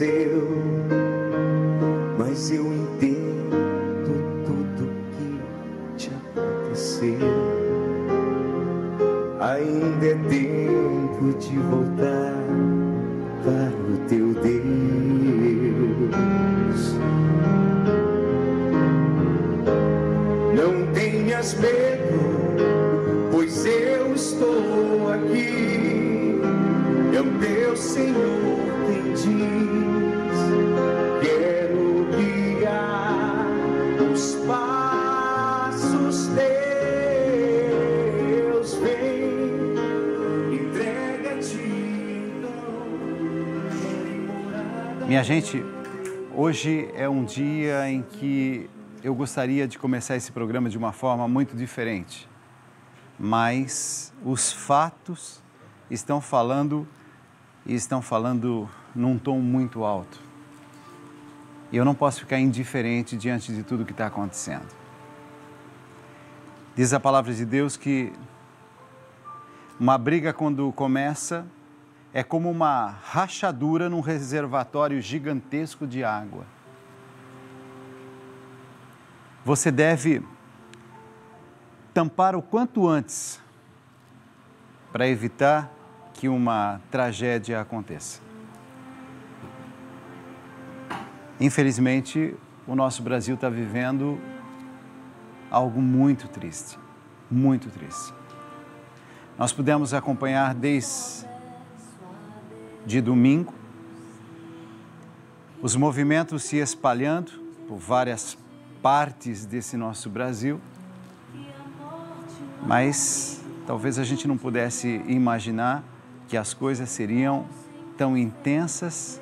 aconteceu, mas eu entendo tudo que te aconteceu. Ainda é tempo de voltar para o teu Deus. Não tenhas medo, pois eu estou aqui. É o teu Senhor Minha gente, hoje é um dia em que eu gostaria de começar esse programa de uma forma muito diferente. Mas os fatos estão falando e estão falando num tom muito alto. E eu não posso ficar indiferente diante de tudo que está acontecendo. Diz a palavra de Deus que uma briga, quando começa, é como uma rachadura num reservatório gigantesco de água. Você deve tampar o quanto antes para evitar que uma tragédia aconteça. Infelizmente, o nosso Brasil está vivendo algo muito triste, muito triste. Nós pudemos acompanhar desde de domingo os movimentos se espalhando por várias partes desse nosso Brasil, mas talvez a gente não pudesse imaginar que as coisas seriam tão intensas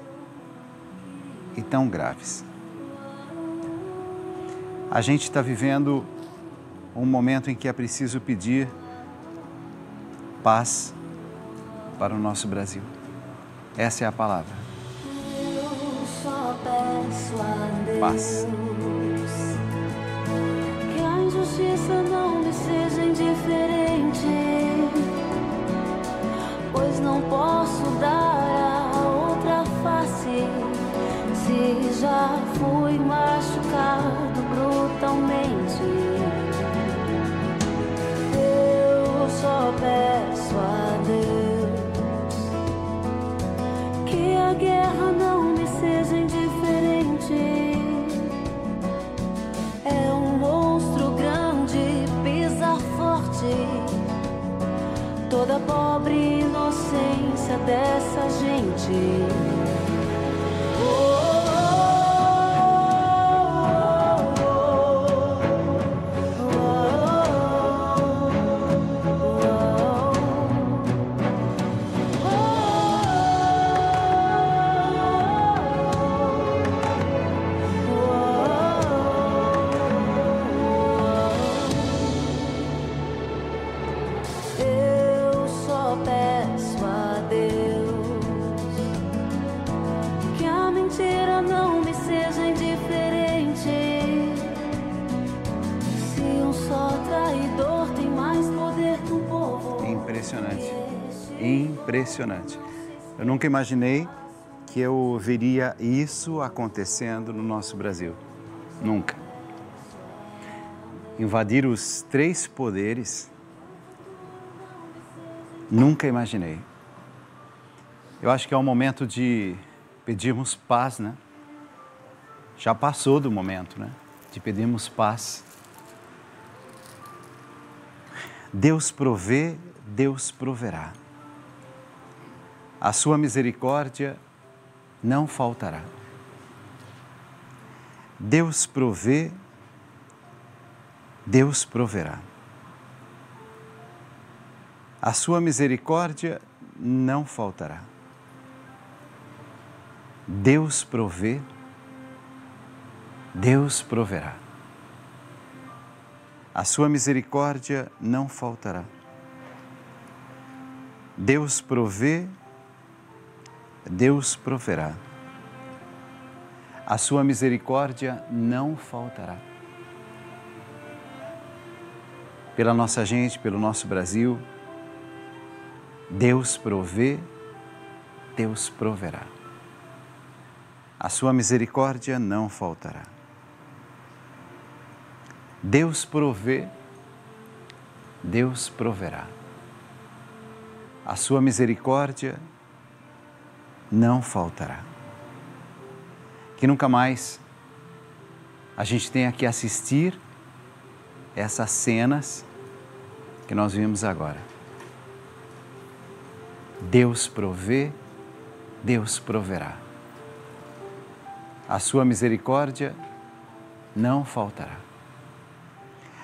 e tão graves. A gente está vivendo um momento em que é preciso pedir paz para o nosso Brasil. Essa é a palavra. Paz. que a injustiça não me seja indiferente, pois não posso dar a outra face se já fui machucado brutalmente. Eu só Toda a pobre inocência dessa gente. Impressionante. Impressionante. Eu nunca imaginei que eu veria isso acontecendo no nosso Brasil. Nunca. Invadir os três poderes. Nunca imaginei. Eu acho que é o momento de pedirmos paz, né? Já passou do momento, né? De pedirmos paz. Deus provê, Deus proverá. A sua misericórdia não faltará. Deus provê, Deus proverá. A sua misericórdia não faltará. Deus provê, Deus proverá. A sua misericórdia não faltará. Deus provê, Deus proverá. A sua misericórdia não faltará. Pela nossa gente, pelo nosso Brasil, Deus provê, Deus proverá. A sua misericórdia não faltará. Deus provê, Deus proverá. A sua misericórdia não faltará. Que nunca mais a gente tenha que assistir essas cenas que nós vimos agora. Deus provê, Deus proverá. A sua misericórdia não faltará.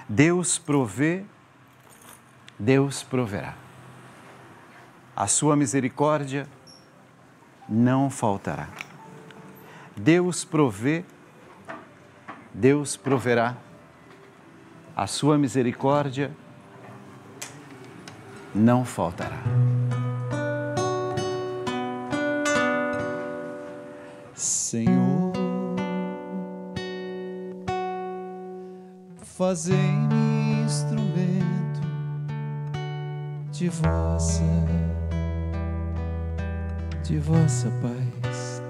Deus provê, Deus proverá. A sua misericórdia não faltará. Deus provê, Deus proverá. A sua misericórdia não faltará. Senhor, fazei-me instrumento de vossa, de vossa paz.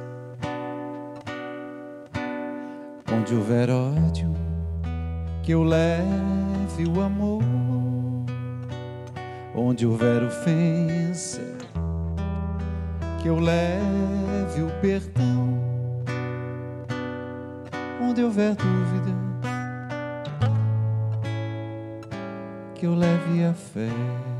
Onde houver ódio, que eu leve o amor. Onde houver ofensa, que eu leve o perdão. Onde houver dúvida, que eu leve a fé.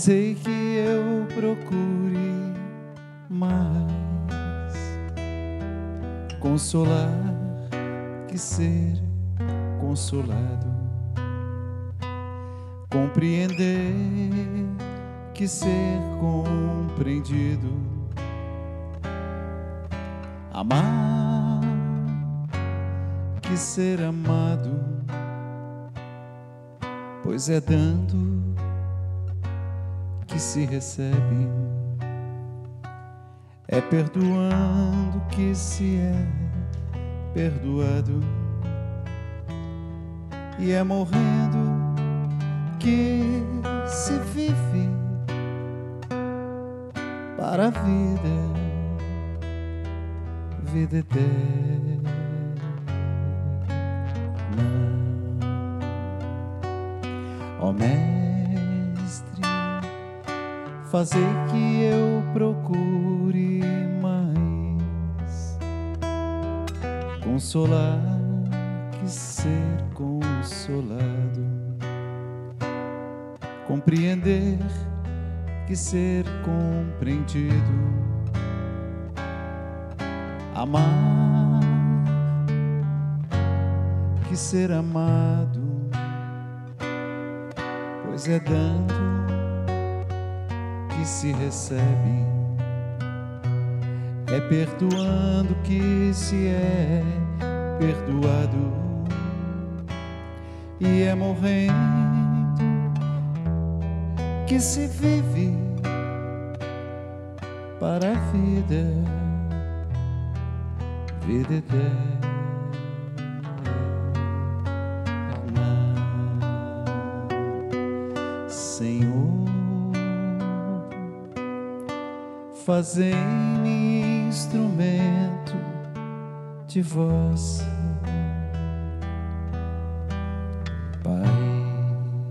Fazei que eu procure mais consolar que ser consolado, compreender que ser compreendido, amar que ser amado, pois é dando que se recebe, é perdoando que se é perdoado e é morrendo que se vive para a vida, vida eterna. Fazer que eu procure mais. Consolar que ser consolado, compreender que ser compreendido, amar que ser amado, pois é dando que se recebe, é perdoando que se é perdoado. E é morrendo que se vive para a vida, vida eterna. Fazei-me instrumento de vossa paz.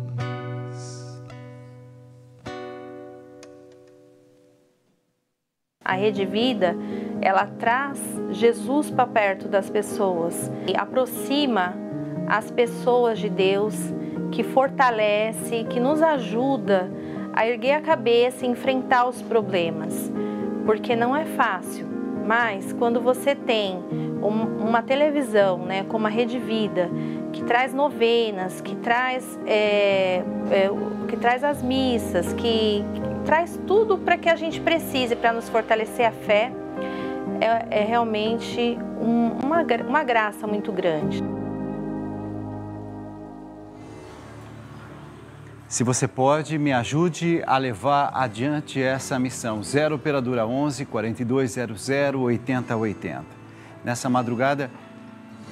A Rede Vida, ela traz Jesus para perto das pessoas e aproxima as pessoas de Deus, que fortalece, que nos ajuda a erguer a cabeça e enfrentar os problemas, porque não é fácil. Mas quando você tem um, uma televisão, né, como a Rede Vida, que traz novenas, que traz, é, é, que traz as missas, que, que traz tudo para que a gente precise para nos fortalecer a fé, é, é realmente um, uma, uma graça muito grande. Se você pode, me ajude a levar adiante essa missão. 0 Operadora 11 4200 8080. Nessa madrugada,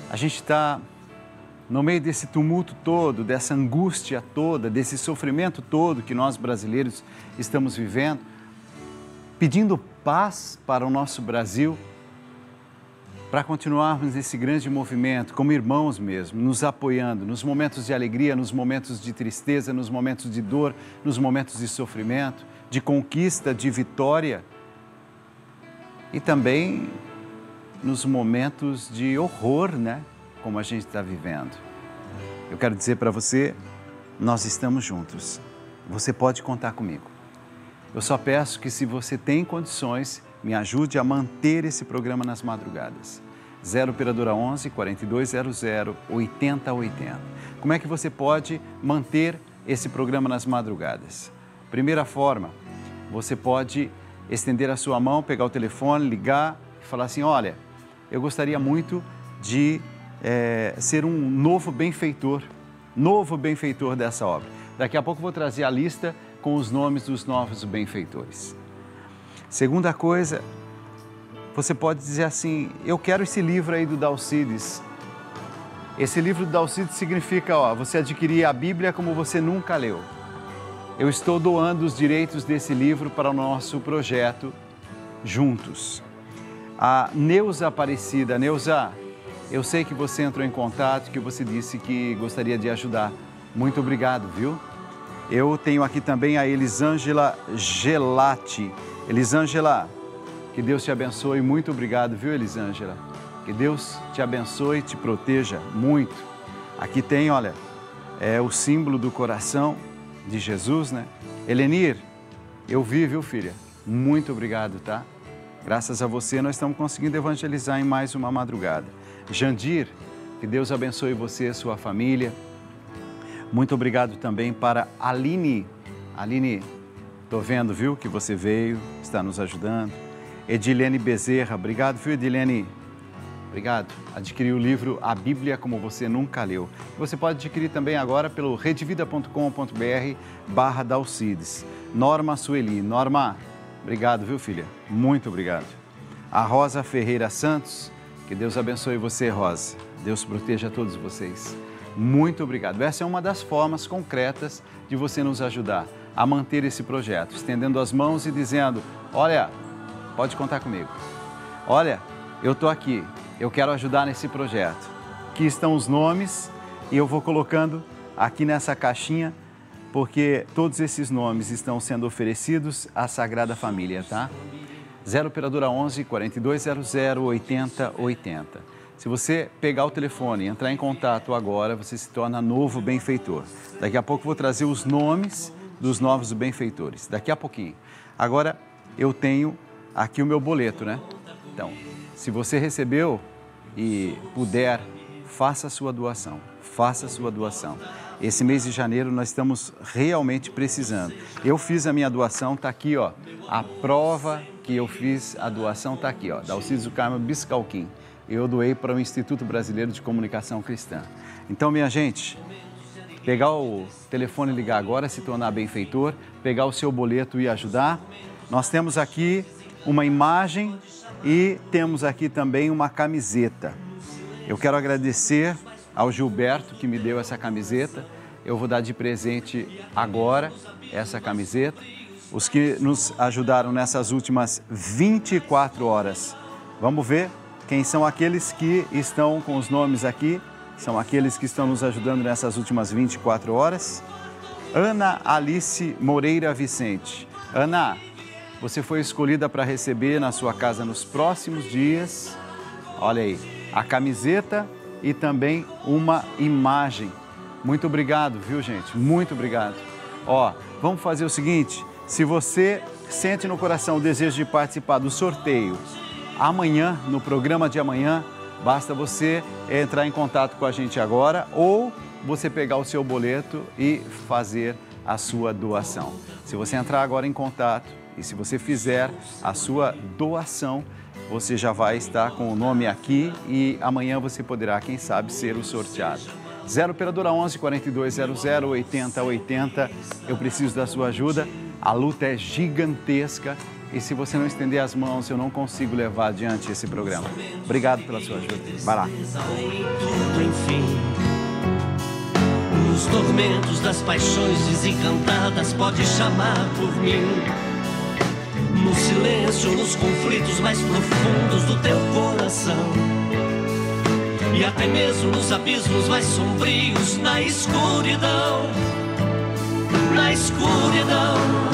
a gente está no meio desse tumulto todo, dessa angústia toda, desse sofrimento todo que nós brasileiros estamos vivendo, pedindo paz para o nosso Brasil, para continuarmos esse grande movimento, como irmãos mesmo, nos apoiando nos momentos de alegria, nos momentos de tristeza, nos momentos de dor, nos momentos de sofrimento, de conquista, de vitória e também nos momentos de horror, né? Como a gente está vivendo. Eu quero dizer para você, nós estamos juntos. Você pode contar comigo. Eu só peço que, se você tem condições, me ajude a manter esse programa nas madrugadas. 0 Operadora 11 4200 8080. Como é que você pode manter esse programa nas madrugadas? Primeira forma, você pode estender a sua mão, pegar o telefone, ligar e falar assim: olha, eu gostaria muito de é, ser um novo benfeitor, novo benfeitor dessa obra. Daqui a pouco vou trazer a lista com os nomes dos novos benfeitores. Segunda coisa, você pode dizer assim: eu quero esse livro aí do Dalcides. Esse livro do Dalcides significa, ó, você adquirir a Bíblia como você nunca leu. Eu estou doando os direitos desse livro para o nosso projeto Juntos. A Neuza Aparecida, Neuza, eu sei que você entrou em contato, que você disse que gostaria de ajudar. Muito obrigado, viu? Eu tenho aqui também a Elisângela Gelati. Elisângela, que Deus te abençoe. Muito obrigado, viu, Elisângela? Que Deus te abençoe e te proteja muito. Aqui tem, olha, é o símbolo do coração de Jesus, né? Elenir, eu vi, viu, filha? Muito obrigado, tá? Graças a você, nós estamos conseguindo evangelizar em mais uma madrugada. Jandir, que Deus abençoe você e sua família. Muito obrigado também para Aline. Aline, estou vendo, viu, que você veio, está nos ajudando. Edilene Bezerra, obrigado, viu, Edilene? Obrigado. Adquiriu o livro A Bíblia Como Você Nunca Leu. Você pode adquirir também agora pelo redvida.com.br barra Dalcides. Norma Sueli. Norma, obrigado, viu filha? Muito obrigado. A Rosa Ferreira Santos, que Deus abençoe você, Rosa. Deus proteja todos vocês. Muito obrigado. Essa é uma das formas concretas de você nos ajudar a manter esse projeto, estendendo as mãos e dizendo: Olha, pode contar comigo. Olha, eu estou aqui, eu quero ajudar nesse projeto. Aqui estão os nomes e eu vou colocando aqui nessa caixinha, porque todos esses nomes estão sendo oferecidos à Sagrada Família, tá? 0 Operadora 11 4200 8080. Se você pegar o telefone e entrar em contato agora, você se torna novo benfeitor. Daqui a pouco vou trazer os nomes dos novos benfeitores. Daqui a pouquinho. Agora eu tenho aqui o meu boleto, né? Então, se você recebeu e puder, faça a sua doação. Faça a sua doação. Esse mês de janeiro nós estamos realmente precisando. Eu fiz a minha doação, está aqui, ó. A prova que eu fiz a doação está aqui, ó. Da Alcides Carmo Biscalquim. Eu doei para o Instituto Brasileiro de Comunicação Cristã. Então, minha gente, pegar o telefone e ligar agora, se tornar benfeitor, pegar o seu boleto e ajudar. Nós temos aqui uma imagem e temos aqui também uma camiseta. Eu quero agradecer ao Gilberto que me deu essa camiseta. Eu vou dar de presente agora essa camiseta. Os que nos ajudaram nessas últimas 24 horas. Vamos ver quem são aqueles que estão com os nomes aqui. São aqueles que estão nos ajudando nessas últimas 24 horas. Ana Alice Moreira Vicente. Ana, você foi escolhida para receber na sua casa nos próximos dias. Olha aí, a camiseta e também uma imagem. Muito obrigado, viu, gente? Muito obrigado. Ó, vamos fazer o seguinte: se você sente no coração o desejo de participar do sorteio amanhã, no programa de amanhã, basta você entrar em contato com a gente agora ou você pegar o seu boleto e fazer a sua doação. Se você entrar agora em contato, e se você fizer a sua doação, você já vai estar com o nome aqui e amanhã você poderá, quem sabe, ser o sorteado. 0 Operadora 11 4200 8080. Eu preciso da sua ajuda. A luta é gigantesca e se você não estender as mãos, eu não consigo levar adiante esse programa. Obrigado pela sua ajuda. Vai lá. Nos tormentos das paixões desencantadas, pode chamar por mim. No silêncio, nos conflitos mais profundos do teu coração. E até mesmo nos abismos mais sombrios, na escuridão. Na escuridão.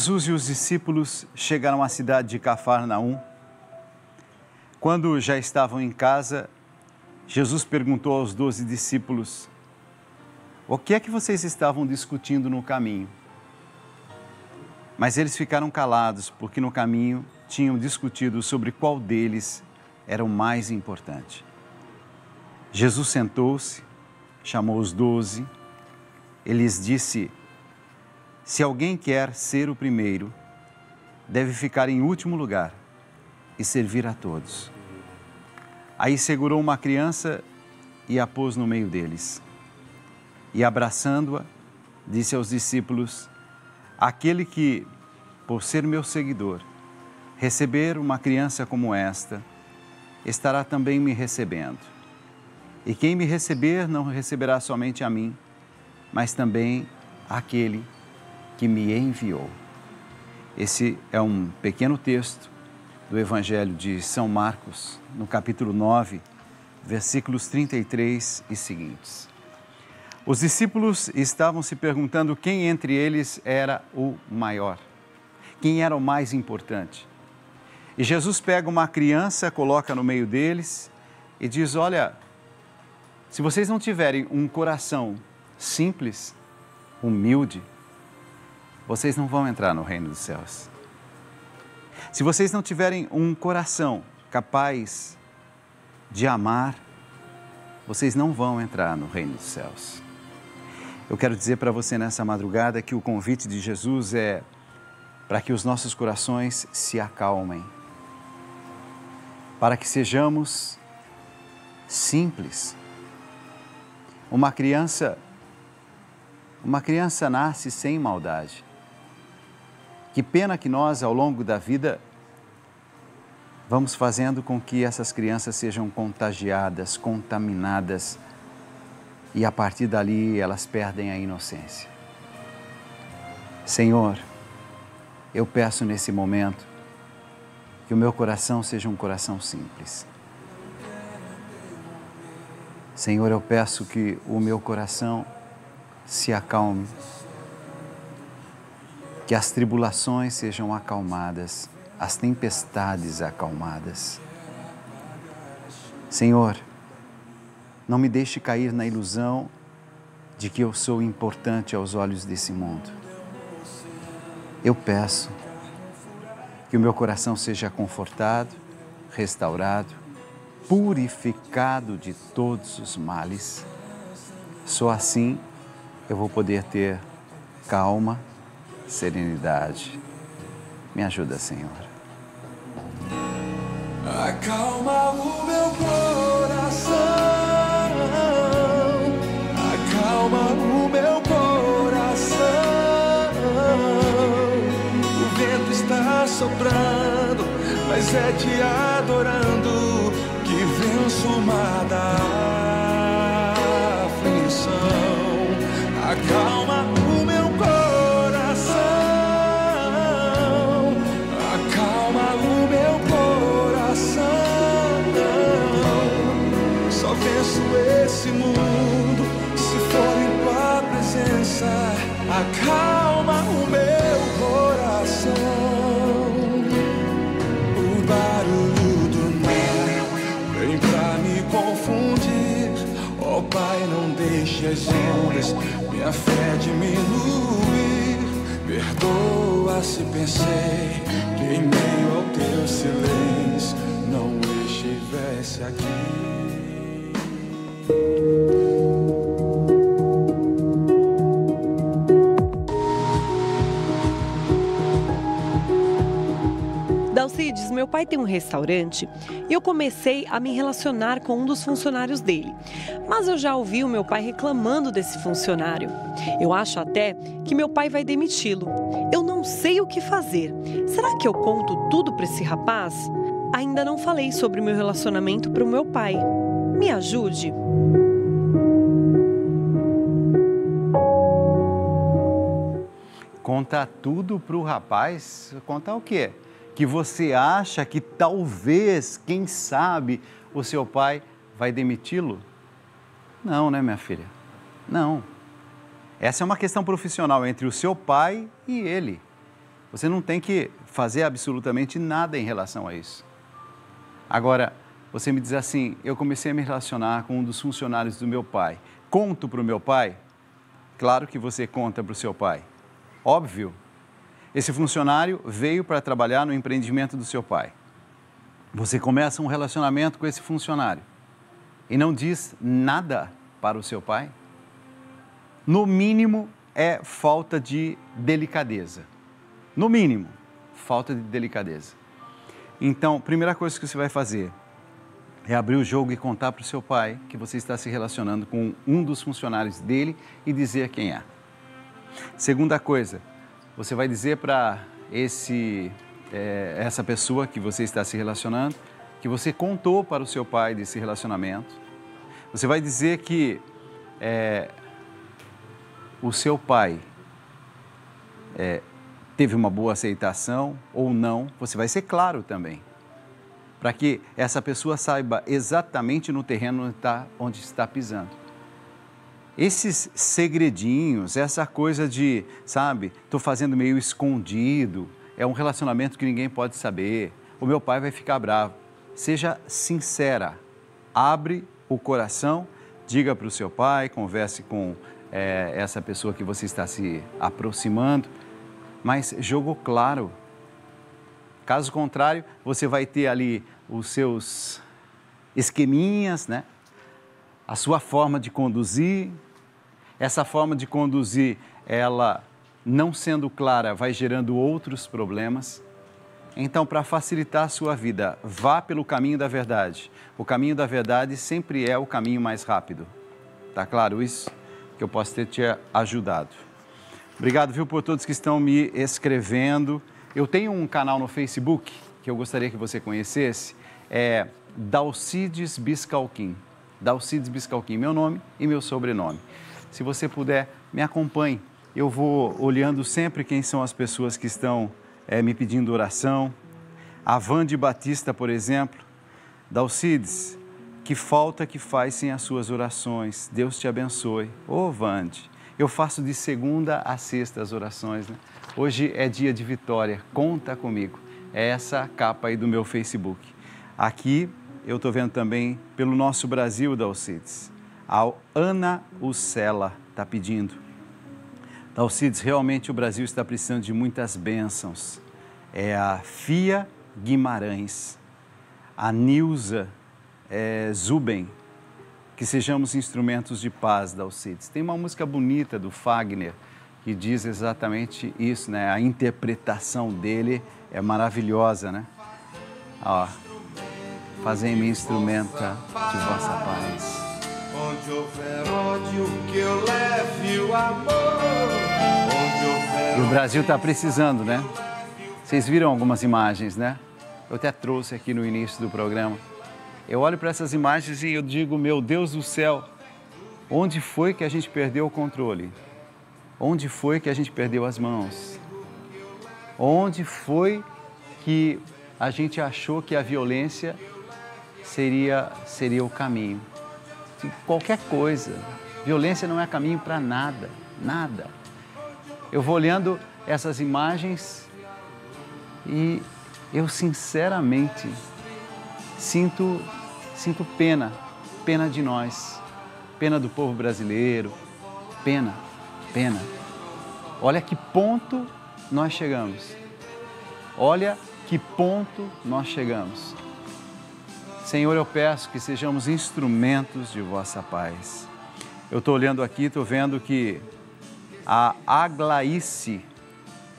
Jesus e os discípulos chegaram à cidade de Cafarnaum. Quando já estavam em casa, Jesus perguntou aos doze discípulos: O que é que vocês estavam discutindo no caminho? Mas eles ficaram calados, porque no caminho tinham discutido sobre qual deles era o mais importante. Jesus sentou-se, chamou os doze e lhes disse: se alguém quer ser o primeiro, deve ficar em último lugar e servir a todos. Aí segurou uma criança e a pôs no meio deles. E abraçando-a, disse aos discípulos: Aquele que, por ser meu seguidor, receber uma criança como esta, estará também me recebendo. E quem me receber não receberá somente a mim, mas também aquele que que me enviou. Esse é um pequeno texto do Evangelho de São Marcos, no capítulo 9, versículos 33 e seguintes. Os discípulos estavam se perguntando quem entre eles era o maior, quem era o mais importante. E Jesus pega uma criança, coloca no meio deles e diz: Olha, se vocês não tiverem um coração simples, humilde, vocês não vão entrar no reino dos céus. Se vocês não tiverem um coração capaz de amar, vocês não vão entrar no reino dos céus. Eu quero dizer para você nessa madrugada que o convite de Jesus é para que os nossos corações se acalmem, para que sejamos simples. Uma criança, uma criança nasce sem maldade. Que pena que nós, ao longo da vida, vamos fazendo com que essas crianças sejam contagiadas, contaminadas e a partir dali elas perdem a inocência. Senhor, eu peço nesse momento que o meu coração seja um coração simples. Senhor, eu peço que o meu coração se acalme que as tribulações sejam acalmadas, as tempestades acalmadas. Senhor, não me deixe cair na ilusão de que eu sou importante aos olhos desse mundo. Eu peço que o meu coração seja confortado, restaurado, purificado de todos os males. Só assim eu vou poder ter calma, serenidade. Me ajuda, Senhor. Acalma o meu coração, acalma o meu coração. O vento está soprando, mas é te adorando que venço uma da minha fé diminuir. Perdoa se pensei que em meio ao teu silêncio não estivesse aqui. Dalcides, meu pai tem um restaurante e eu comecei a me relacionar com um dos funcionários dele. Mas eu já ouvi o meu pai reclamando desse funcionário. Eu acho até que meu pai vai demiti-lo. Eu não sei o que fazer. Será que eu conto tudo para esse rapaz? Ainda não falei sobre o meu relacionamento para o meu pai. Me ajude. Contar tudo para o rapaz? Contar o quê? Que você acha que talvez, quem sabe, o seu pai vai demiti-lo? Não, né, minha filha? Não. Essa é uma questão profissional entre o seu pai e ele. Você não tem que fazer absolutamente nada em relação a isso. Agora, você me diz assim: eu comecei a me relacionar com um dos funcionários do meu pai. Conto para o meu pai? Claro que você conta para o seu pai. Óbvio. Esse funcionário veio para trabalhar no empreendimento do seu pai. Você começa um relacionamento com esse funcionário e não diz nada para o seu pai? No mínimo, é falta de delicadeza. No mínimo, falta de delicadeza. Então, primeira coisa que você vai fazer é abrir o jogo e contar para o seu pai que você está se relacionando com um dos funcionários dele e dizer quem é. Segunda coisa, você vai dizer para esse é, essa pessoa que você está se relacionando que você contou para o seu pai desse relacionamento. Você vai dizer que é, o seu pai é, teve uma boa aceitação ou não. Você vai ser claro também para que essa pessoa saiba exatamente no terreno onde está, onde está pisando. Esses segredinhos, essa coisa de, sabe, estou fazendo meio escondido, é um relacionamento que ninguém pode saber, o meu pai vai ficar bravo. Seja sincera, abre o coração, diga para o seu pai, converse com é, essa pessoa que você está se aproximando, mas jogo claro, Caso contrário, você vai ter ali os seus esqueminhas, né? A sua forma de conduzir. Essa forma de conduzir, ela não sendo clara, vai gerando outros problemas. Então, para facilitar a sua vida, vá pelo caminho da verdade. O caminho da verdade sempre é o caminho mais rápido. Tá claro isso? Que eu posso ter te ajudado. Obrigado, viu, por todos que estão me escrevendo. Eu tenho um canal no Facebook que eu gostaria que você conhecesse, é Dalcides Biscalquim. Dalcides Biscalquim, meu nome e meu sobrenome. Se você puder, me acompanhe. Eu vou olhando sempre quem são as pessoas que estão é, me pedindo oração. A Vande Batista, por exemplo. Dalcides, que falta que faz sem as suas orações. Deus te abençoe. Ô, oh, Vande, eu faço de segunda a sexta as orações, né? Hoje é dia de vitória, conta comigo. É essa capa aí do meu Facebook. Aqui eu estou vendo também pelo nosso Brasil da Alcides. A Ana Ucela está pedindo. Alcides, realmente o Brasil está precisando de muitas bênçãos. É a Fia Guimarães, a Nilza é, Zuben, que sejamos instrumentos de paz da Alcides. Tem uma música bonita do Fagner, que diz exatamente isso, né? A interpretação dele é maravilhosa, né? Ó, fazei-me instrumenta de vossa paz. Onde houver ódio, que eu leve o amor. E o Brasil está precisando, né? Vocês viram algumas imagens, né? Eu até trouxe aqui no início do programa. Eu olho para essas imagens e eu digo, meu Deus do céu, onde foi que a gente perdeu o controle? Onde foi que a gente perdeu as mãos? Onde foi que a gente achou que a violência seria, seria o caminho? De qualquer coisa. Violência não é caminho para nada, nada. Eu vou olhando essas imagens e eu sinceramente sinto, sinto pena, pena de nós. pena do povo brasileiro, pena, pena. Olha que ponto nós chegamos. Olha que ponto nós chegamos. Senhor, eu peço que sejamos instrumentos de vossa paz. Eu estou olhando aqui, estou vendo que a Aglaice,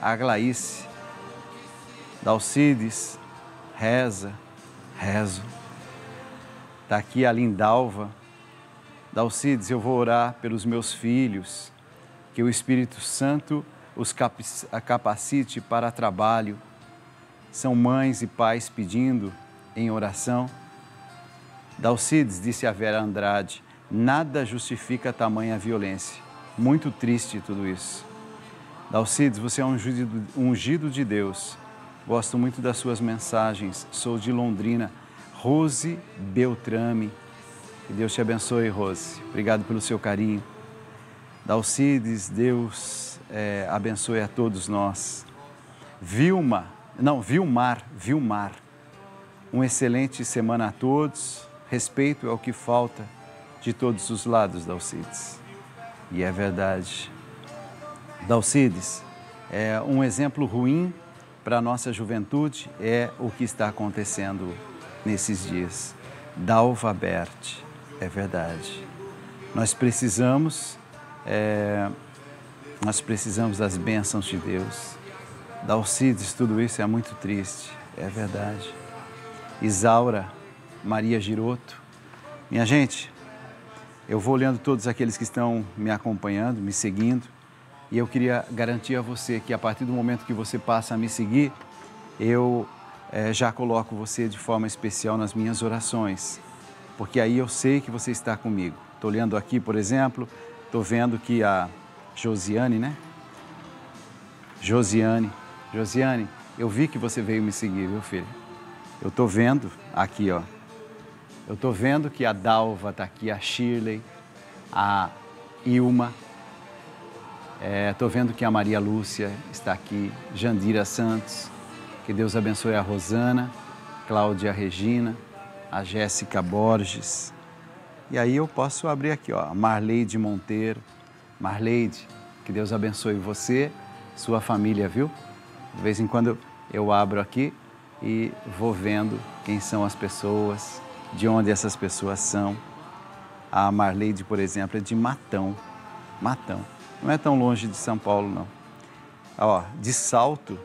Aglaice, Dalcides, reza, rezo. Está aqui a Lindalva. Dalcides, eu vou orar pelos meus filhos, que o Espírito Santo os capacite para trabalho. São mães e pais pedindo em oração. Dalcides, disse a Vera Andrade, nada justifica tamanha violência. Muito triste tudo isso. Dalcides, você é um ungido, de Deus. Gosto muito das suas mensagens. Sou de Londrina. Rose Beltrame. Que Deus te abençoe, Rose. Obrigado pelo seu carinho. Dalcides, Deus é, abençoe a todos nós. Vilma, não, Vilmar, Vilmar. Um excelente semana a todos. Respeito é o que falta de todos os lados, Dalcides. E é verdade. Dalcides, é um exemplo ruim para a nossa juventude é o que está acontecendo nesses dias. Dalva Bert, é verdade. Nós precisamos, é, nós precisamos das bênçãos de Deus. Dalcides, tudo isso é muito triste, é verdade. Isaura, Maria Giroto. Minha gente, eu vou olhando todos aqueles que estão me acompanhando, me seguindo, e eu queria garantir a você que a partir do momento que você passa a me seguir, eu é, já coloco você de forma especial nas minhas orações, porque aí eu sei que você está comigo. Estou olhando aqui, por exemplo, estou vendo que a Josiane, né? Josiane, Josiane, eu vi que você veio me seguir, viu, filho? Eu estou vendo aqui, ó. Eu estou vendo que a Dalva está aqui, a Shirley, a Ilma. Estou é, vendo que a Maria Lúcia está aqui, Jandira Santos. Que Deus abençoe a Rosana, Cláudia Regina, a Jéssica Borges. E aí eu posso abrir aqui, ó, Marleide Monteiro. Marleide, que Deus abençoe você, sua família, viu? De vez em quando eu abro aqui e vou vendo quem são as pessoas, de onde essas pessoas são. A Marleide, por exemplo, é de Matão. Matão. Não é tão longe de São Paulo, não. Ó, de Salto,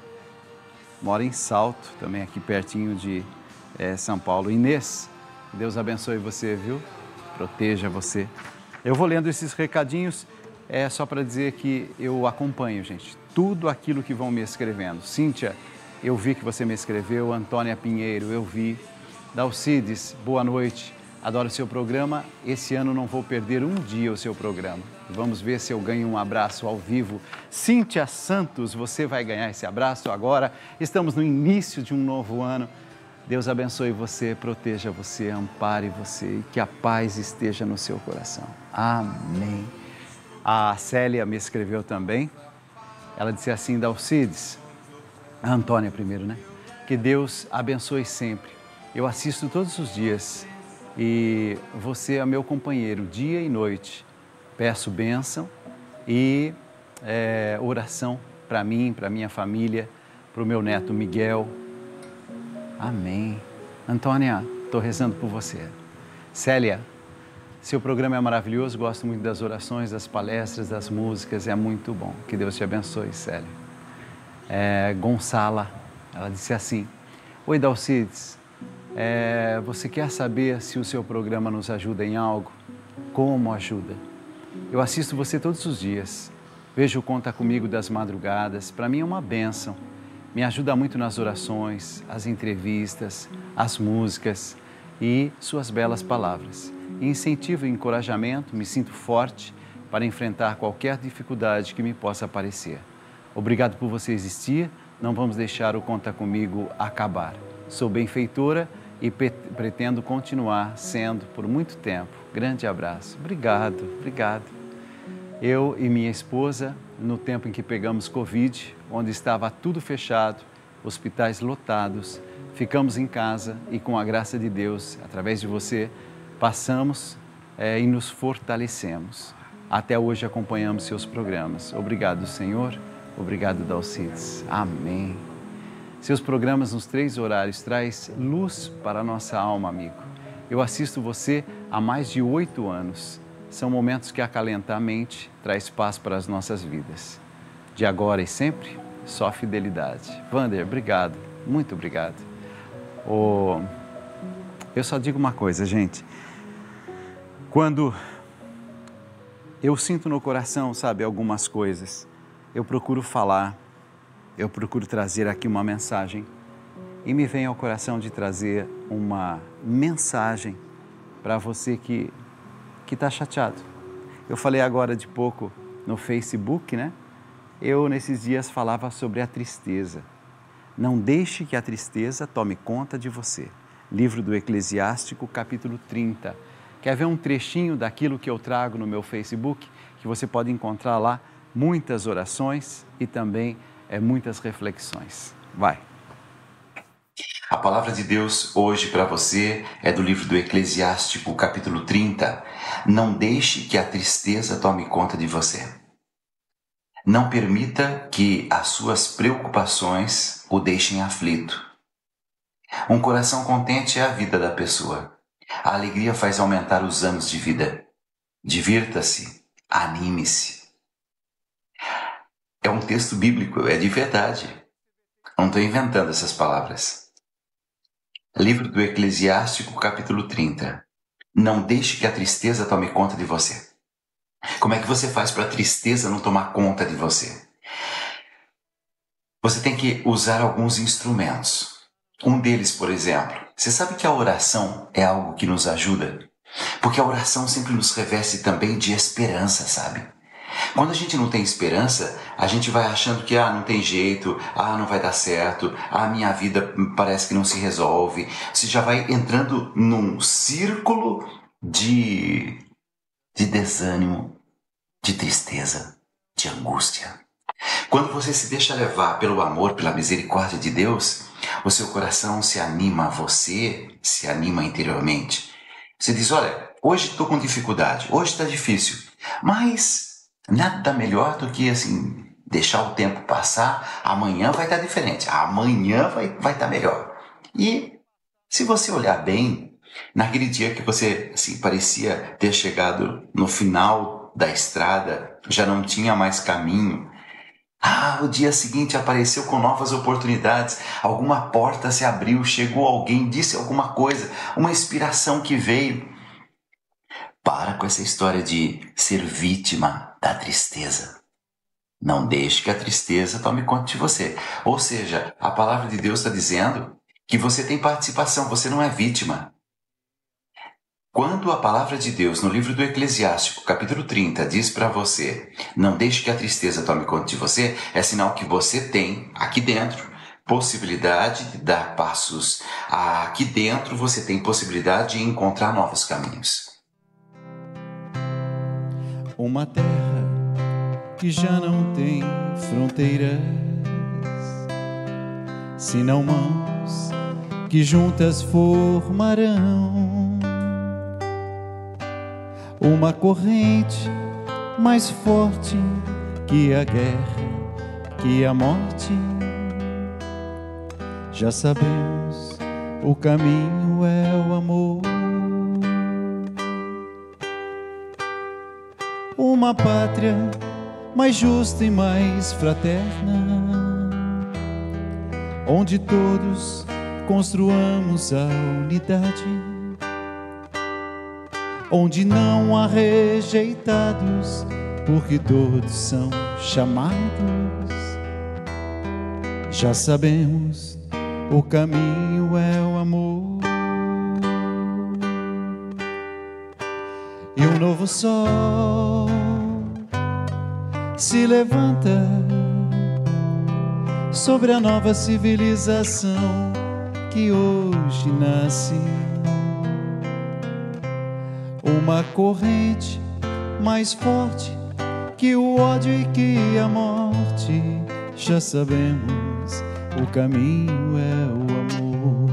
mora em Salto, também aqui pertinho de é, São Paulo. Inês, Deus abençoe você, viu? Proteja você. Eu vou lendo esses recadinhos, é só para dizer que eu acompanho, gente, tudo aquilo que vão me escrevendo. Cíntia, eu vi que você me escreveu. Antônia Pinheiro, eu vi. Dalcides, boa noite. Adoro o seu programa. Esse ano não vou perder um dia o seu programa. Vamos ver se eu ganho um abraço ao vivo. Cíntia Santos, você vai ganhar esse abraço agora. Estamos no início de um novo ano. Deus abençoe você, proteja você, ampare você e que a paz esteja no seu coração. Amém. A Célia me escreveu também. Ela disse assim: Dalcides, a Antônia primeiro, né? Que Deus abençoe sempre eu assisto todos os dias e você é meu companheiro dia e noite. Peço bênção e é, oração para mim, para minha família, para o meu neto Miguel. Amém. Antônia, estou rezando por você. Célia, seu programa é maravilhoso, gosto muito das orações, das palestras, das músicas, é muito bom. Que Deus te abençoe, Célia. É, Gonçala, ela disse assim: Oi, Dalcides, é, você quer saber se o seu programa nos ajuda em algo? Como ajuda? Eu assisto você todos os dias. Vejo o Conta Comigo das madrugadas. Para mim é uma benção. Me ajuda muito nas orações, as entrevistas, as músicas e suas belas palavras. Incentivo e encorajamento, me sinto forte para enfrentar qualquer dificuldade que me possa aparecer. Obrigado por você existir. Não vamos deixar o Conta Comigo acabar. Sou benfeitora e pretendo continuar sendo por muito tempo. Grande abraço. Obrigado, obrigado. Eu e minha esposa, no tempo em que pegamos Covid, onde estava tudo fechado, hospitais lotados, ficamos em casa e com a graça de Deus, através de você, passamos é, e nos fortalecemos. Até hoje acompanhamos seus programas. Obrigado, Senhor. Obrigado, Dalcides. Amém. Seus programas nos três horários traz luz para a nossa alma, amigo. Eu assisto você há mais de oito anos. São momentos que acalentam a mente, traz paz para as nossas vidas. De agora e sempre, só fidelidade. Vander, obrigado. Muito obrigado. Oh, eu só digo uma coisa, gente. Quando eu sinto no coração, sabe, algumas coisas, eu procuro falar, eu procuro trazer aqui uma mensagem e me vem ao coração de trazer uma mensagem para você que que está chateado. Eu falei agora de pouco no Facebook, né? Eu nesses dias falava sobre a tristeza. Não deixe que a tristeza tome conta de você. Livro do Eclesiástico, capítulo 30. Quer ver um trechinho daquilo que eu trago no meu Facebook? Que você pode encontrar lá muitas orações e também é, muitas reflexões. Vai. A palavra de Deus hoje para você é do livro do Eclesiástico, capítulo 30. Não deixe que a tristeza tome conta de você. Não permita que as suas preocupações o deixem aflito. Um coração contente é a vida da pessoa. A alegria faz aumentar os anos de vida. Divirta-se, anime-se. É um texto bíblico, é de verdade. Não estou inventando essas palavras. Livro do Eclesiástico, capítulo 30. Não deixe que a tristeza tome conta de você. Como é que você faz para a tristeza não tomar conta de você? Você tem que usar alguns instrumentos. Um deles, por exemplo, você sabe que a oração é algo que nos ajuda? Porque a oração sempre nos reveste também de esperança, sabe? Quando a gente não tem esperança, a gente vai achando que ah, não tem jeito, ah, não vai dar certo, ah, minha vida parece que não se resolve. Você já vai entrando num círculo de, de desânimo, de tristeza, de angústia. Quando você se deixa levar pelo amor, pela misericórdia de Deus, o seu coração se anima, você se anima interiormente. Você diz: Olha, hoje estou com dificuldade, hoje está difícil, mas Nada melhor do que assim deixar o tempo passar, amanhã vai estar diferente, amanhã vai vai estar melhor. E se você olhar bem, naquele dia que você assim parecia ter chegado no final da estrada, já não tinha mais caminho, ah, o dia seguinte apareceu com novas oportunidades, alguma porta se abriu, chegou alguém, disse alguma coisa, uma inspiração que veio. Para com essa história de ser vítima da tristeza. Não deixe que a tristeza tome conta de você. Ou seja, a palavra de Deus está dizendo que você tem participação, você não é vítima. Quando a palavra de Deus no livro do Eclesiástico, capítulo 30, diz para você: não deixe que a tristeza tome conta de você, é sinal que você tem aqui dentro possibilidade de dar passos. Aqui dentro você tem possibilidade de encontrar novos caminhos uma terra que já não tem fronteiras, senão mãos que juntas formarão uma corrente mais forte que a guerra, que a morte. Já sabemos, o caminho é o amor. uma pátria mais justa e mais fraterna, onde todos construamos a unidade, onde não há rejeitados, porque todos são chamados. Já sabemos, o caminho é o amor. E um novo sol se levanta sobre a nova civilização que hoje nasce. Uma corrente mais forte que o ódio e que a morte. Já sabemos, o caminho é o amor.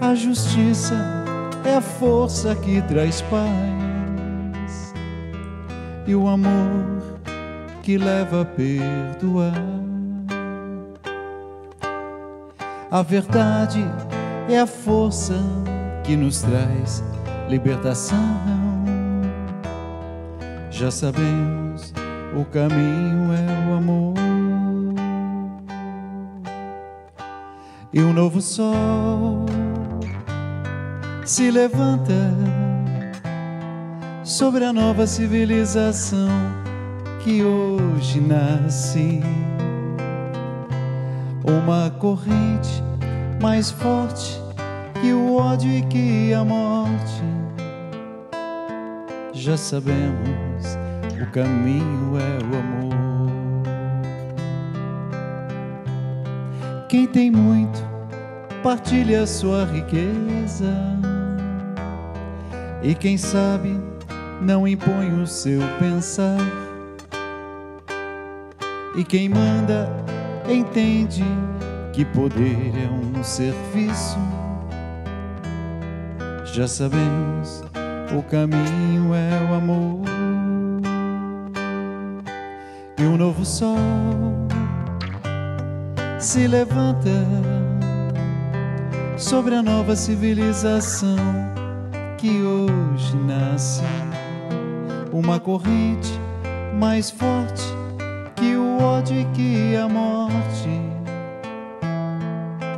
A justiça é a força que traz paz e o amor que leva a perdoar. A verdade é a força que nos traz libertação. Já sabemos, o caminho é o amor. E um novo sol se levanta sobre a nova civilização que hoje nasce. Uma corrente mais forte que o ódio e que a morte. Já sabemos, o caminho é o amor. Quem tem muito, partilha sua riqueza. E quem sabe, não impõe o seu pensar. E quem manda, entende que poder é um serviço. Já sabemos, o caminho é o amor. E um novo sol se levanta sobre a nova civilização que hoje nasce. Uma corrente mais forte que o ódio e que a morte.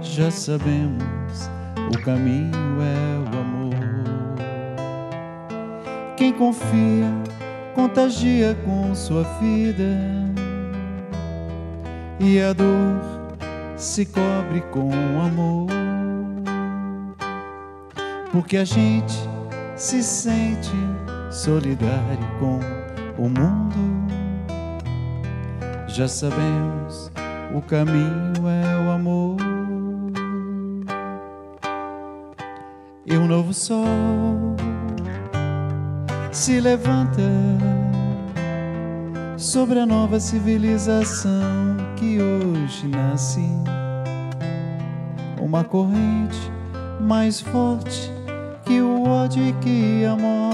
Já sabemos, o caminho é o amor. Quem confia, contagia com sua vida. E a dor se cobre com amor. Porque a gente se sente solidário com o mundo. Já sabemos, o caminho é o amor. E um novo sol se levanta sobre a nova civilização que hoje nasce. Uma corrente mais forte que o ódio e que a morte.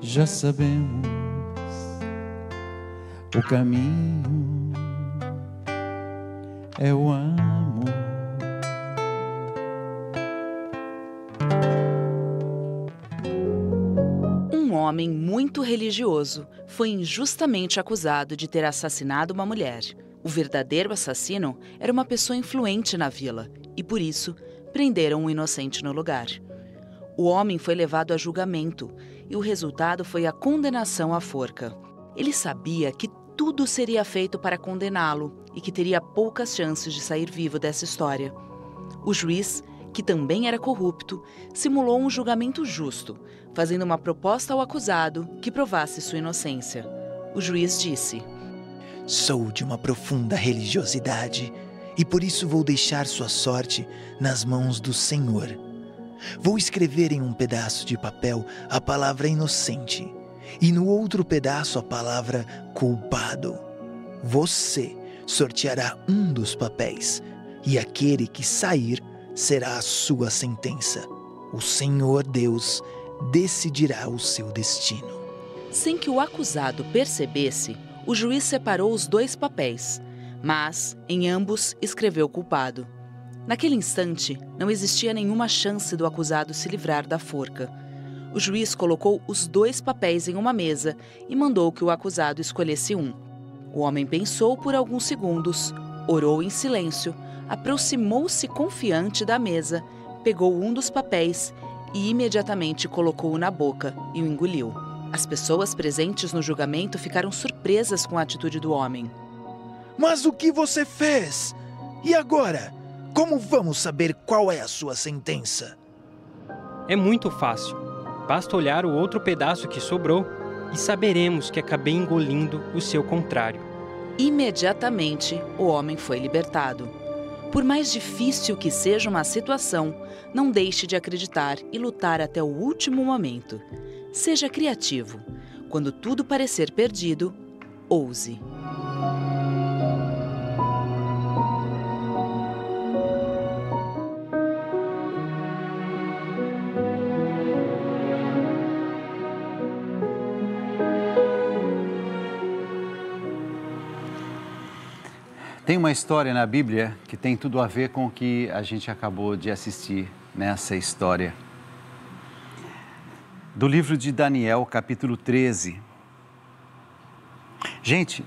Já sabemos o caminho é o amor. Um homem muito religioso foi injustamente acusado de ter assassinado uma mulher. O verdadeiro assassino era uma pessoa influente na vila e, por isso, prenderam um inocente no lugar. O homem foi levado a julgamento e o resultado foi a condenação à forca. Ele sabia que tudo seria feito para condená-lo e que teria poucas chances de sair vivo dessa história. O juiz, que também era corrupto, simulou um julgamento justo, fazendo uma proposta ao acusado que provasse sua inocência. O juiz disse: Sou de uma profunda religiosidade e por isso vou deixar sua sorte nas mãos do Senhor. Vou escrever em um pedaço de papel a palavra inocente e no outro pedaço a palavra culpado. Você sorteará um dos papéis e aquele que sair será a sua sentença. O Senhor Deus decidirá o seu destino. Sem que o acusado percebesse, o juiz separou os dois papéis, mas em ambos escreveu culpado. Naquele instante, não existia nenhuma chance do acusado se livrar da forca. O juiz colocou os dois papéis em uma mesa e mandou que o acusado escolhesse um. O homem pensou por alguns segundos, orou em silêncio, aproximou-se confiante da mesa, pegou um dos papéis e imediatamente colocou-o na boca e o engoliu. As pessoas presentes no julgamento ficaram surpresas com a atitude do homem. Mas o que você fez? E agora? Como vamos saber qual é a sua sentença? É muito fácil. Basta olhar o outro pedaço que sobrou e saberemos que acabei engolindo o seu contrário. Imediatamente, o homem foi libertado. Por mais difícil que seja uma situação, não deixe de acreditar e lutar até o último momento. Seja criativo. Quando tudo parecer perdido, ouse. Tem uma história na Bíblia que tem tudo a ver com o que a gente acabou de assistir nessa história. Do livro de Daniel, capítulo 13. Gente,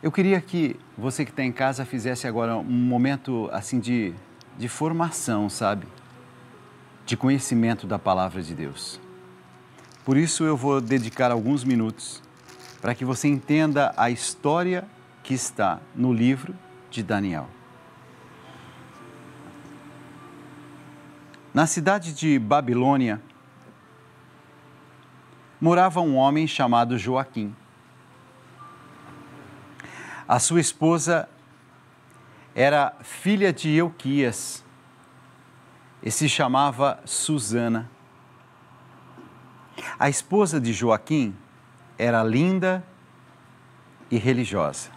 eu queria que você que está em casa fizesse agora um momento assim de, de formação, sabe? De conhecimento da palavra de Deus. Por isso eu vou dedicar alguns minutos para que você entenda a história que está no livro de Daniel. Na cidade de Babilônia, morava um homem chamado Joaquim. A sua esposa era filha de Euquias e se chamava Susana. A esposa de Joaquim era linda e religiosa.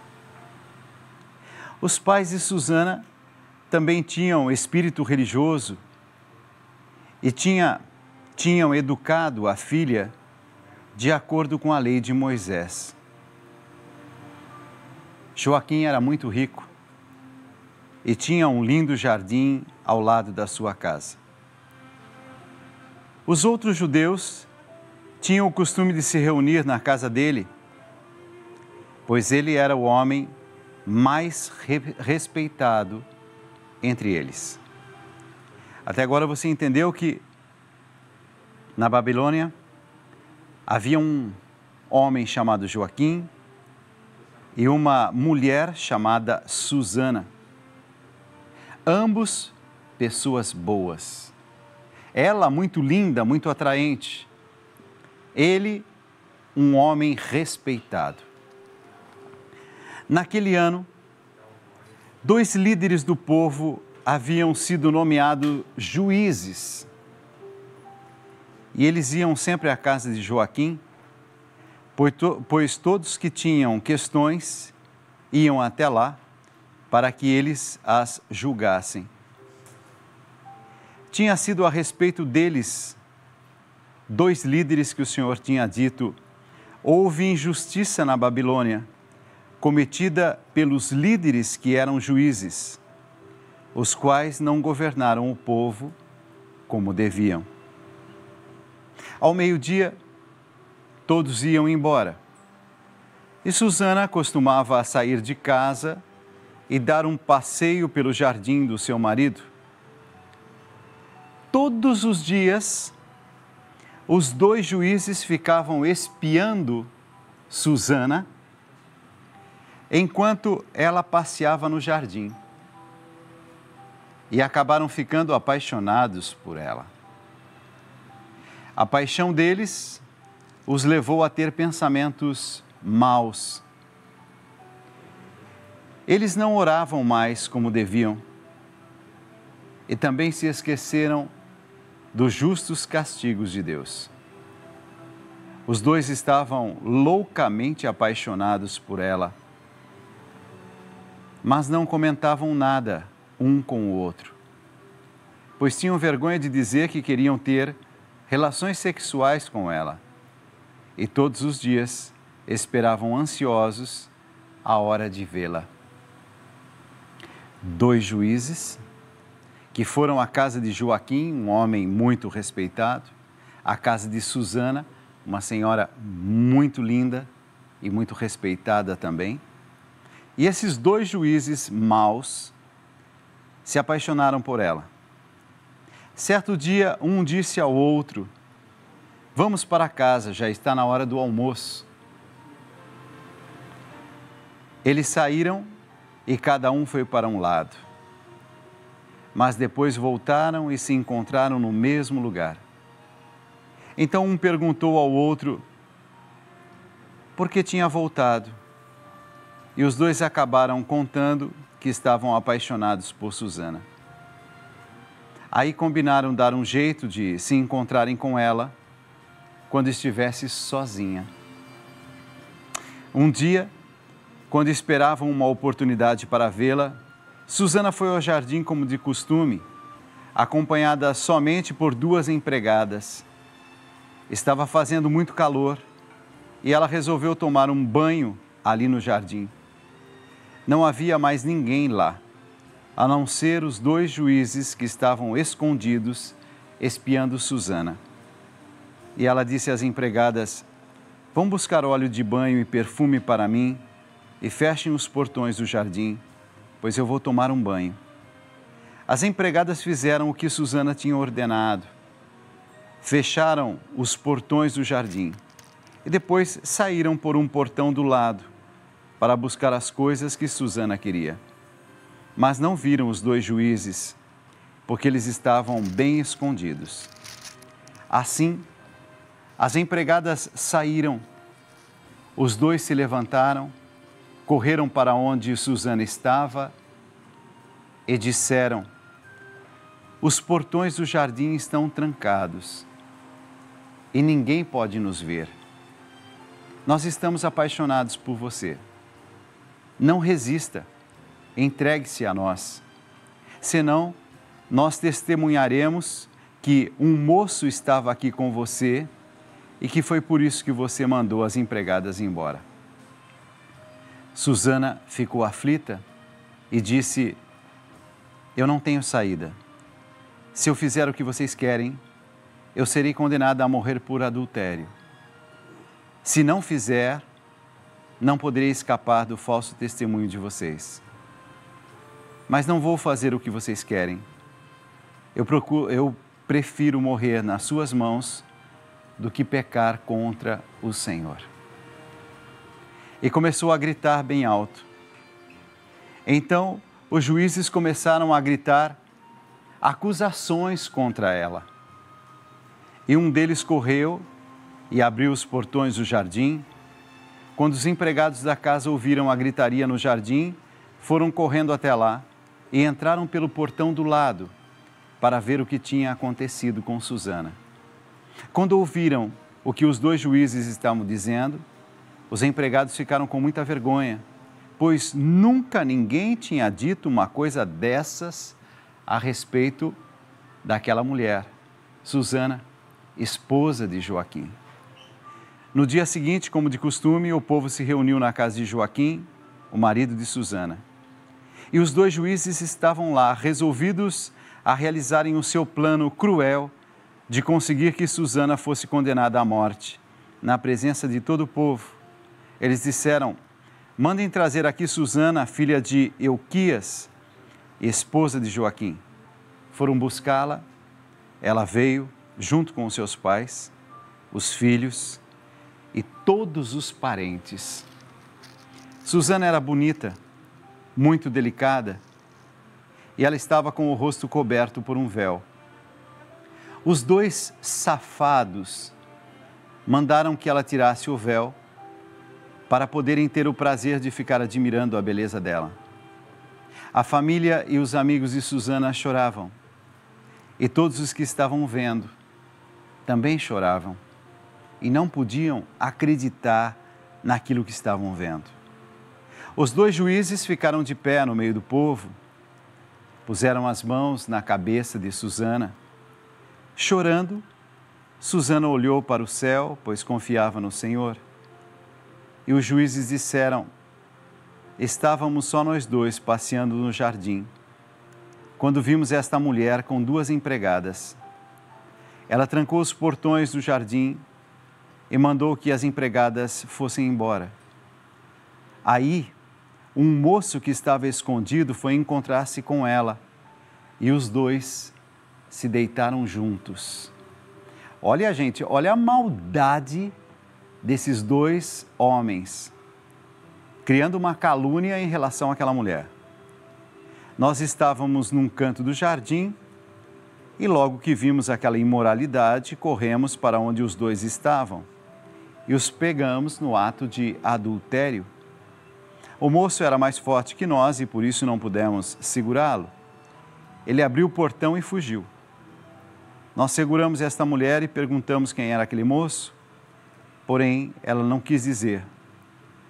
Os pais de Susana também tinham espírito religioso e tinha, tinham educado a filha de acordo com a lei de Moisés. Joaquim era muito rico e tinha um lindo jardim ao lado da sua casa. Os outros judeus tinham o costume de se reunir na casa dele, pois ele era o homem mais re respeitado entre eles. Até agora você entendeu que na Babilônia havia um homem chamado Joaquim e uma mulher chamada Susana. Ambos pessoas boas. Ela muito linda, muito atraente. Ele um homem respeitado. Naquele ano, dois líderes do povo haviam sido nomeados juízes. E eles iam sempre à casa de Joaquim, pois todos que tinham questões iam até lá para que eles as julgassem. Tinha sido a respeito deles dois líderes que o Senhor tinha dito: houve injustiça na Babilônia cometida pelos líderes que eram juízes, os quais não governaram o povo como deviam. Ao meio-dia, todos iam embora. E Susana costumava sair de casa e dar um passeio pelo jardim do seu marido. Todos os dias, os dois juízes ficavam espiando Susana enquanto ela passeava no jardim. E acabaram ficando apaixonados por ela. A paixão deles os levou a ter pensamentos maus. Eles não oravam mais como deviam e também se esqueceram dos justos castigos de Deus. Os dois estavam loucamente apaixonados por ela mas não comentavam nada um com o outro, pois tinham vergonha de dizer que queriam ter relações sexuais com ela. E todos os dias esperavam ansiosos a hora de vê-la. Dois juízes que foram à casa de Joaquim, um homem muito respeitado, à casa de Susana, uma senhora muito linda e muito respeitada também, e esses dois juízes maus se apaixonaram por ela. Certo dia, um disse ao outro: Vamos para casa, já está na hora do almoço. Eles saíram e cada um foi para um lado. Mas depois voltaram e se encontraram no mesmo lugar. Então um perguntou ao outro por que tinha voltado. E os dois acabaram contando que estavam apaixonados por Susana. Aí combinaram dar um jeito de se encontrarem com ela quando estivesse sozinha. Um dia, quando esperavam uma oportunidade para vê-la, Susana foi ao jardim como de costume, acompanhada somente por duas empregadas. Estava fazendo muito calor e ela resolveu tomar um banho ali no jardim. Não havia mais ninguém lá, a não ser os dois juízes que estavam escondidos espiando Susana. E ela disse às empregadas: Vão buscar óleo de banho e perfume para mim e fechem os portões do jardim, pois eu vou tomar um banho. As empregadas fizeram o que Susana tinha ordenado. Fecharam os portões do jardim e depois saíram por um portão do lado para buscar as coisas que Susana queria. Mas não viram os dois juízes, porque eles estavam bem escondidos. Assim, as empregadas saíram, os dois se levantaram, correram para onde Susana estava e disseram: Os portões do jardim estão trancados e ninguém pode nos ver. Nós estamos apaixonados por você. Não resista, entregue-se a nós. Senão, nós testemunharemos que um moço estava aqui com você e que foi por isso que você mandou as empregadas embora. Susana ficou aflita e disse: Eu não tenho saída. Se eu fizer o que vocês querem, eu serei condenada a morrer por adultério. Se não fizer, não poderei escapar do falso testemunho de vocês. Mas não vou fazer o que vocês querem. Eu, procuro, eu prefiro morrer nas suas mãos do que pecar contra o Senhor. E começou a gritar bem alto. Então os juízes começaram a gritar acusações contra ela. E um deles correu e abriu os portões do jardim quando os empregados da casa ouviram a gritaria no jardim, foram correndo até lá e entraram pelo portão do lado para ver o que tinha acontecido com Susana. Quando ouviram o que os dois juízes estavam dizendo, os empregados ficaram com muita vergonha, pois nunca ninguém tinha dito uma coisa dessas a respeito daquela mulher, Susana, esposa de Joaquim. No dia seguinte, como de costume, o povo se reuniu na casa de Joaquim, o marido de Susana. E os dois juízes estavam lá, resolvidos a realizarem o seu plano cruel de conseguir que Susana fosse condenada à morte, na presença de todo o povo. Eles disseram: Mandem trazer aqui Susana, filha de Euquias, esposa de Joaquim. Foram buscá-la, ela veio junto com os seus pais, os filhos e todos os parentes. Susana era bonita, muito delicada, e ela estava com o rosto coberto por um véu. Os dois safados mandaram que ela tirasse o véu para poderem ter o prazer de ficar admirando a beleza dela. A família e os amigos de Susana choravam, e todos os que estavam vendo também choravam e não podiam acreditar naquilo que estavam vendo. Os dois juízes ficaram de pé no meio do povo, puseram as mãos na cabeça de Susana. Chorando, Susana olhou para o céu, pois confiava no Senhor. E os juízes disseram: Estávamos só nós dois passeando no jardim, quando vimos esta mulher com duas empregadas. Ela trancou os portões do jardim e mandou que as empregadas fossem embora. Aí, um moço que estava escondido foi encontrar-se com ela e os dois se deitaram juntos. Olha, gente, olha a maldade desses dois homens, criando uma calúnia em relação àquela mulher. Nós estávamos num canto do jardim e logo que vimos aquela imoralidade, corremos para onde os dois estavam e os pegamos no ato de adultério. O moço era mais forte que nós e por isso não pudemos segurá-lo. Ele abriu o portão e fugiu. Nós seguramos esta mulher e perguntamos quem era aquele moço, porém ela não quis dizer.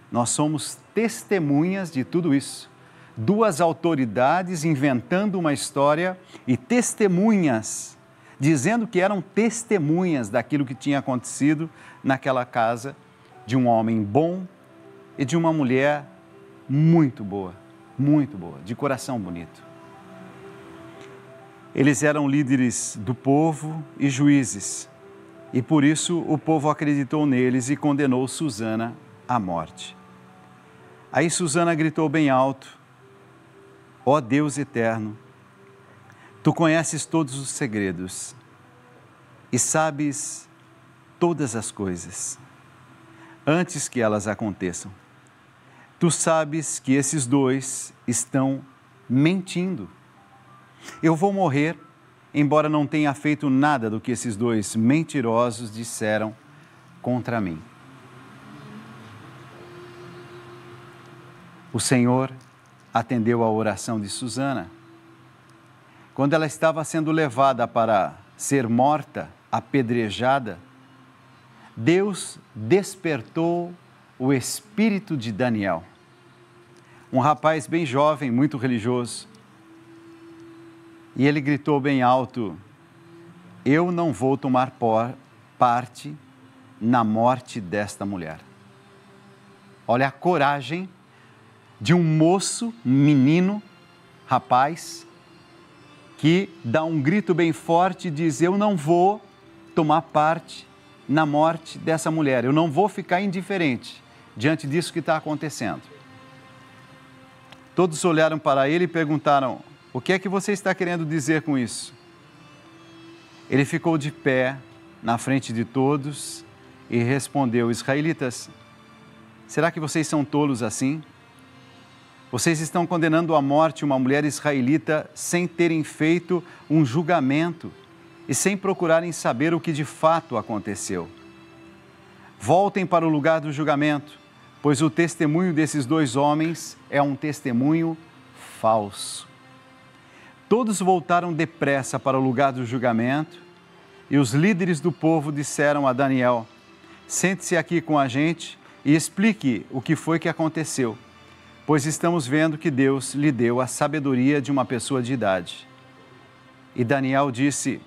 Nós somos testemunhas de tudo isso. Duas autoridades inventando uma história e testemunhas dizendo que eram testemunhas daquilo que tinha acontecido naquela casa de um homem bom e de uma mulher muito boa. muito boa, de coração bonito. Eles eram líderes do povo e juízes, e por isso o povo acreditou neles e condenou Susana à morte. Aí Susana gritou bem alto: Ó oh Deus eterno, tu conheces todos os segredos e sabes todas as coisas antes que elas aconteçam. Tu sabes que esses dois estão mentindo. Eu vou morrer, embora não tenha feito nada do que esses dois mentirosos disseram contra mim. O Senhor atendeu a oração de Susana. Quando ela estava sendo levada para ser morta, apedrejada, Deus despertou o espírito de Daniel, um rapaz bem jovem, muito religioso. E ele gritou bem alto: Eu não vou tomar parte na morte desta mulher. Olha a coragem de um moço, menino, rapaz, que dá um grito bem forte e diz: Eu não vou tomar parte na morte dessa mulher, eu não vou ficar indiferente diante disso que está acontecendo. Todos olharam para ele e perguntaram: O que é que você está querendo dizer com isso? Ele ficou de pé na frente de todos e respondeu: Israelitas, será que vocês são tolos assim? Vocês estão condenando à morte uma mulher israelita sem terem feito um julgamento e sem procurarem saber o que de fato aconteceu. Voltem para o lugar do julgamento, pois o testemunho desses dois homens é um testemunho falso. Todos voltaram depressa para o lugar do julgamento e os líderes do povo disseram a Daniel: Sente-se aqui com a gente e explique o que foi que aconteceu pois estamos vendo que Deus lhe deu a sabedoria de uma pessoa de idade. E Daniel disse: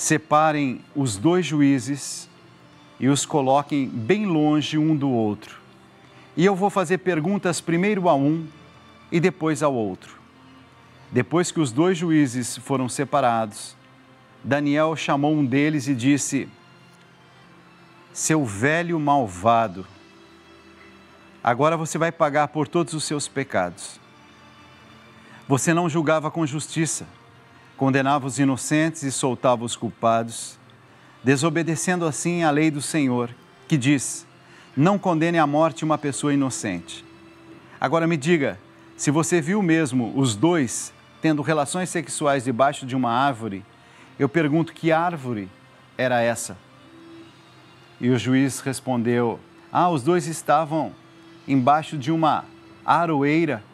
Separem os dois juízes e os coloquem bem longe um do outro. E eu vou fazer perguntas primeiro a um e depois ao outro. Depois que os dois juízes foram separados, Daniel chamou um deles e disse: Seu velho malvado, Agora você vai pagar por todos os seus pecados. Você não julgava com justiça, condenava os inocentes e soltava os culpados, desobedecendo assim a lei do Senhor, que diz: não condene à morte uma pessoa inocente. Agora me diga, se você viu mesmo os dois tendo relações sexuais debaixo de uma árvore, eu pergunto que árvore era essa? E o juiz respondeu: Ah, os dois estavam embaixo de uma aroeira?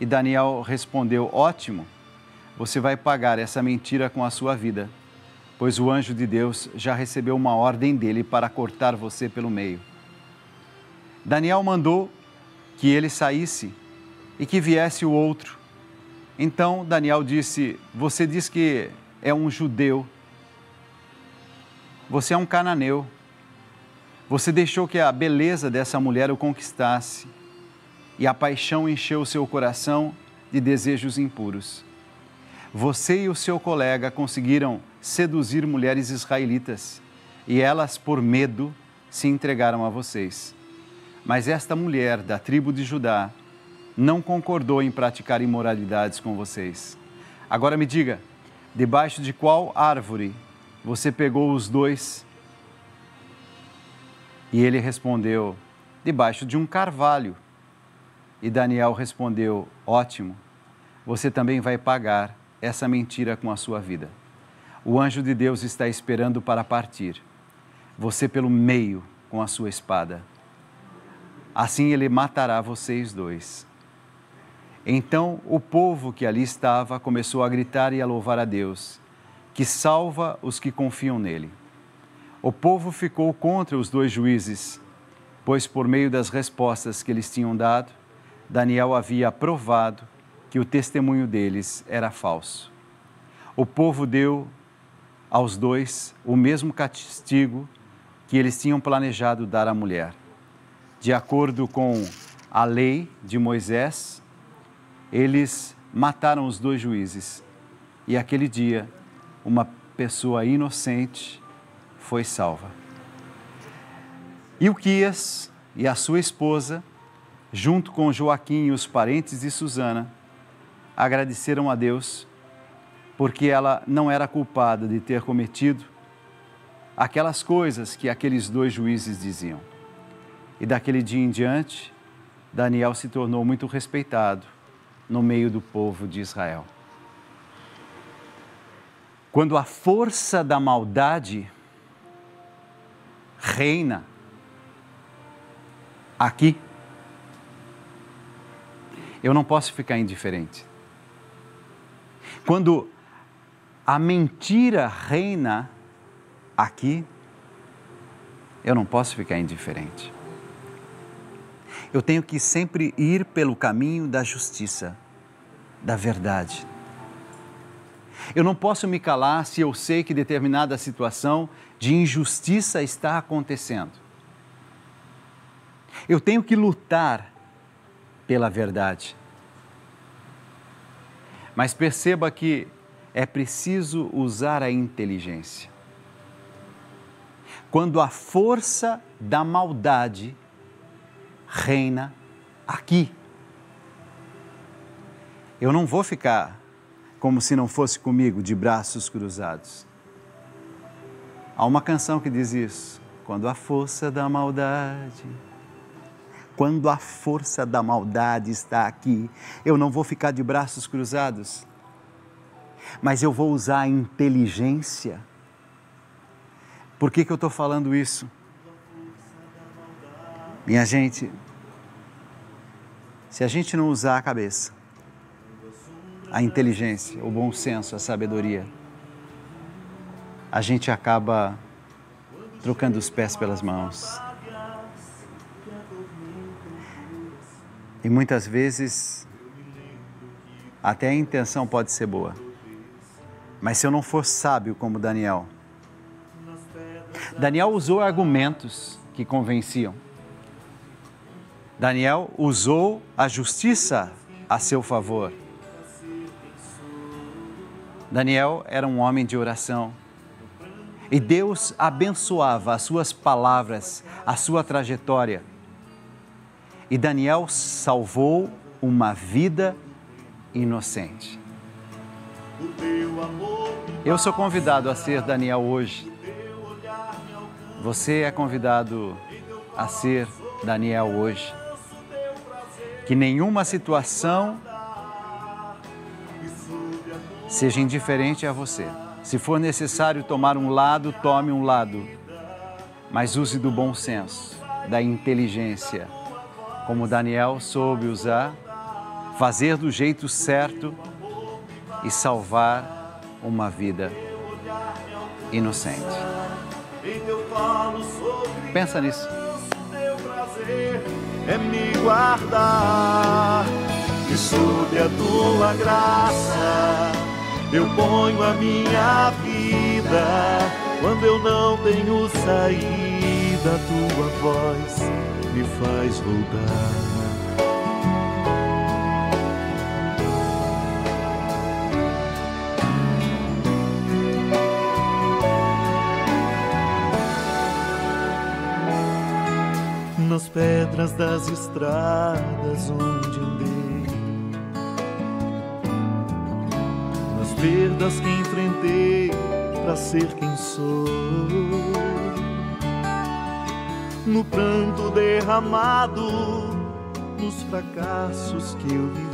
E Daniel respondeu: Ótimo, você vai pagar essa mentira com a sua vida, pois o anjo de Deus já recebeu uma ordem dele para cortar você pelo meio. Daniel mandou que ele saísse e que viesse o outro. Então Daniel disse: Você diz que é um judeu, você é um cananeu você deixou que a beleza dessa mulher o conquistasse e a paixão encheu seu coração de desejos impuros. Você e o seu colega conseguiram seduzir mulheres israelitas e elas, por medo, se entregaram a vocês. Mas esta mulher da tribo de Judá não concordou em praticar imoralidades com vocês. Agora me diga, debaixo de qual árvore você pegou os dois e ele respondeu: Debaixo de um carvalho. E Daniel respondeu: Ótimo, você também vai pagar essa mentira com a sua vida. O anjo de Deus está esperando para partir, você pelo meio com a sua espada. Assim ele matará vocês dois. Então o povo que ali estava começou a gritar e a louvar a Deus, que salva os que confiam nele. O povo ficou contra os dois juízes, pois por meio das respostas que eles tinham dado, Daniel havia provado que o testemunho deles era falso. O povo deu aos dois o mesmo castigo que eles tinham planejado dar à mulher. De acordo com a lei de Moisés eles mataram os dois juízes. E aquele dia, uma pessoa inocente foi salva. Ilquias e a sua esposa, junto com Joaquim e os parentes de Susana, agradeceram a Deus porque ela não era culpada de ter cometido aquelas coisas que aqueles dois juízes diziam. E daquele dia em diante, Daniel se tornou muito respeitado no meio do povo de Israel. Quando a força da maldade reina aqui, eu não posso ficar indiferente. Quando a mentira reina aqui, eu não posso ficar indiferente. Eu tenho que sempre ir pelo caminho da justiça, da verdade. Eu não posso me calar se eu sei que determinada situação de injustiça está acontecendo. Eu tenho que lutar pela verdade. Mas perceba que é preciso usar a inteligência. Quando a força da maldade reina aqui, eu não vou ficar como se não fosse comigo, de braços cruzados. Há uma canção que diz isso. Quando a força da maldade, quando a força da maldade está aqui, eu não vou ficar de braços cruzados, mas eu vou usar a inteligência. Por que, que eu estou falando isso? Minha gente, se a gente não usar a cabeça, a inteligência, o bom senso, a sabedoria, a gente acaba trocando os pés pelas mãos. E muitas vezes até a intenção pode ser boa. Mas se eu não for sábio como Daniel, Daniel usou argumentos que convenciam. Daniel usou a justiça a seu favor. Daniel era um homem de oração. E Deus abençoava as suas palavras, a sua trajetória. E Daniel salvou uma vida inocente. Eu sou convidado a ser Daniel hoje. Você é convidado a ser Daniel hoje. Que nenhuma situação seja indiferente a você. Se for necessário tomar um lado, tome um lado, mas use do bom senso, da inteligência, como Daniel soube usar, fazer do jeito certo e salvar uma vida inocente. Pensa nisso. É me guardar e sob a tua graça eu ponho a minha vida quando eu não tenho saída. Tua voz me faz voltar. nas pedras das estradas onde andei perdas que enfrentei para ser quem sou. No pranto derramado, nos fracassos que eu vivi